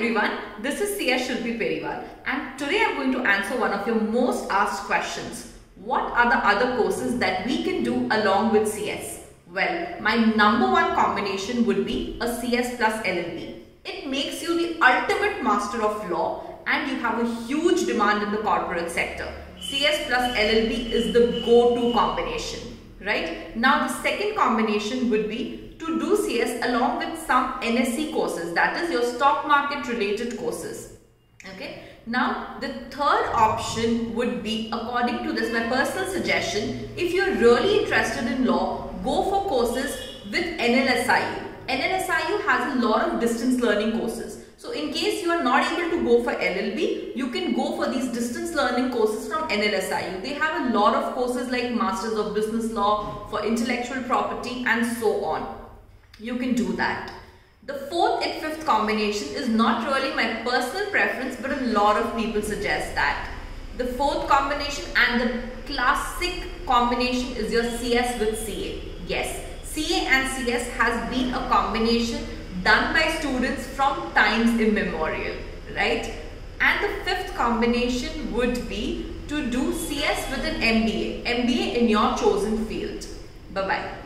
everyone, this is CS Shilpi Periwal and today I'm going to answer one of your most asked questions. What are the other courses that we can do along with CS? Well, my number one combination would be a CS plus LLB. It makes you the ultimate master of law and you have a huge demand in the corporate sector. CS plus LLB is the go-to combination, right? Now the second combination would be to do CS along with some NSE courses that is your stock market related courses. Okay. Now the third option would be according to this my personal suggestion if you're really interested in law go for courses with NLSIU. NLSIU has a lot of distance learning courses. So in case you are not able to go for LLB, you can go for these distance learning courses from NLSIU. They have a lot of courses like Masters of Business Law for intellectual property and so on you can do that. The fourth and fifth combination is not really my personal preference but a lot of people suggest that. The fourth combination and the classic combination is your CS with CA. Yes, CA and CS has been a combination done by students from times immemorial, right? And the fifth combination would be to do CS with an MBA, MBA in your chosen field. Bye-bye.